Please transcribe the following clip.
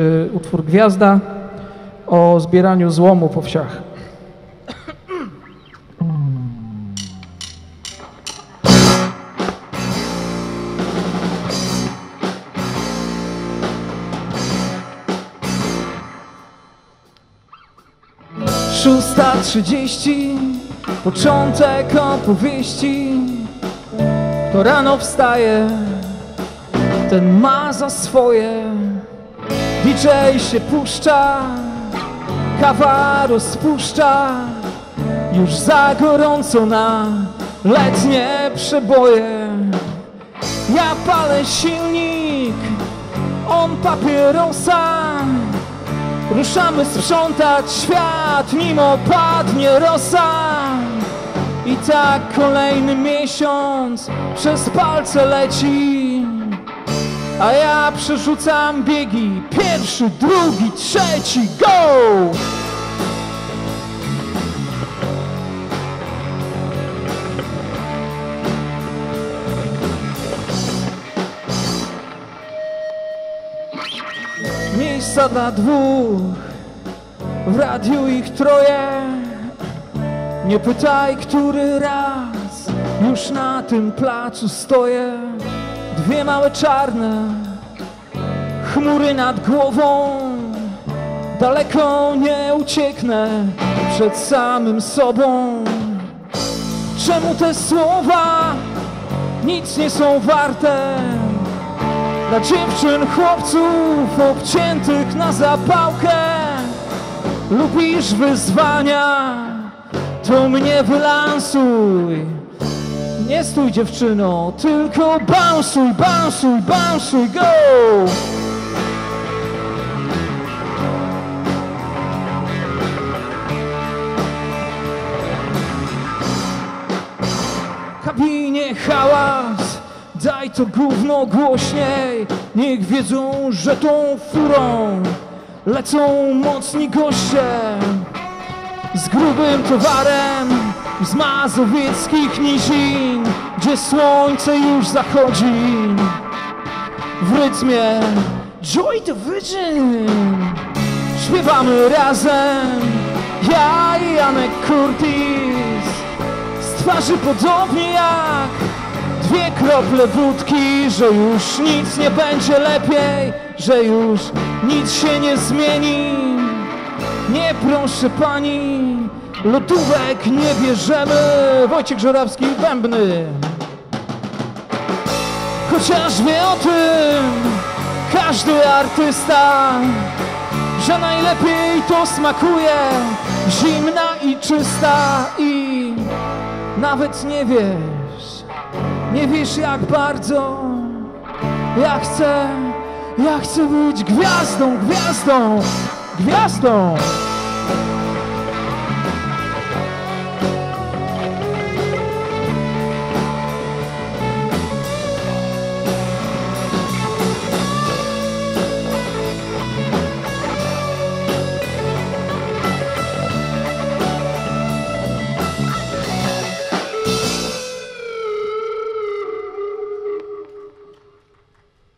y, utwór Gwiazda o zbieraniu złomu po wsiach. Szósta trzydzieści, początek opowieści. To rano wstaje, ten ma za swoje. DJ się puszcza, kawa rozpuszcza, już za gorąco na letnie przeboje. Ja palę silnik, on papierosa. Ruszamy sprzątać świat, nim opadnie rosa. I tak kolejny miesiąc przez palce leci. A ja przerzucam biegi. Pierwszy, drugi, trzeci, go! Miejsca dla dwóch, w radiu ich troje. Nie pytaj, który raz już na tym placu stoję. Dwie małe czarne chmury nad głową. Daleko nie ucieknę przed samym sobą. Czemu te słowa nic nie są warte? Dla dziewczyn, chłopców obciętych na zapałkę. Lubisz wyzwania, to mnie wylansuj. Nie stój dziewczyno, tylko bounsuj, bounsuj, bounsuj, go! Kabinie hałas, daj to gówno głośniej. Niech wiedzą, że tą furą lecą mocni goście z grubym towarem z mazowieckich nizin, gdzie słońce już zachodzi. W rytmie Joy Division śpiewamy razem. Ja i Janek Curtis z twarzy podobnie jak dwie krople wódki, że już nic nie będzie lepiej, że już nic się nie zmieni. Nie proszę pani, lotówek nie bierzemy. Wojciech Żurawski, bębny. Chociaż wie o tym każdy artysta, że najlepiej to smakuje zimna i czysta i nawet nie wiesz, nie wiesz jak bardzo ja chcę, ja chcę być gwiazdą, gwiazdą, gwiazdą.